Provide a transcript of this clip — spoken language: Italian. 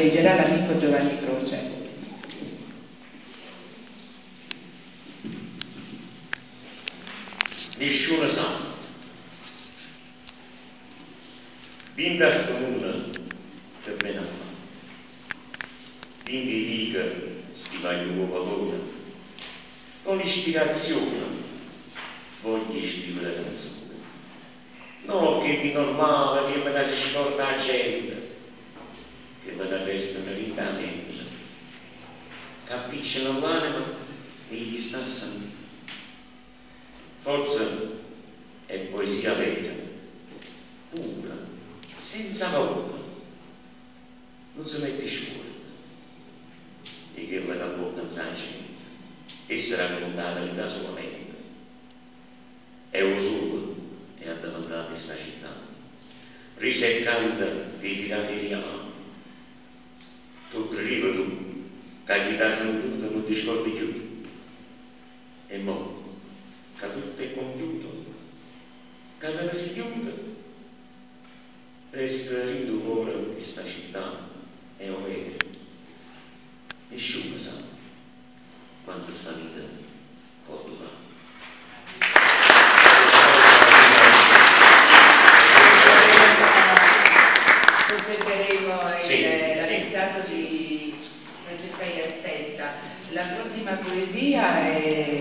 leggerà l'amico Giovanni Croce. Nessuno sa. Vinta comune per me non. Quindi dica, stima il nuovo valore, con l'ispirazione voglio scrivere la canzone. Non che di normale, che me la si scorda la gente, che me la restano lentamente, capiscono l'anima e gli sta sangue. Forse è poesia vera, pura, senza paura, non si mette scuola e che me la può pensare e sarà raccontata da sua mente. È un solo e ha davanti questa città. Risa e canta dei filateliani. Tu, che gli dà sentito non ti scordi più. E mo' che tutto è compiuto, che la si chiude, resta in ora questa città e ovvero nessuno sa quanto sta vita può durare. Conserveremo Sì, il sì. di Francesca Iazzetta. La prossima poesia è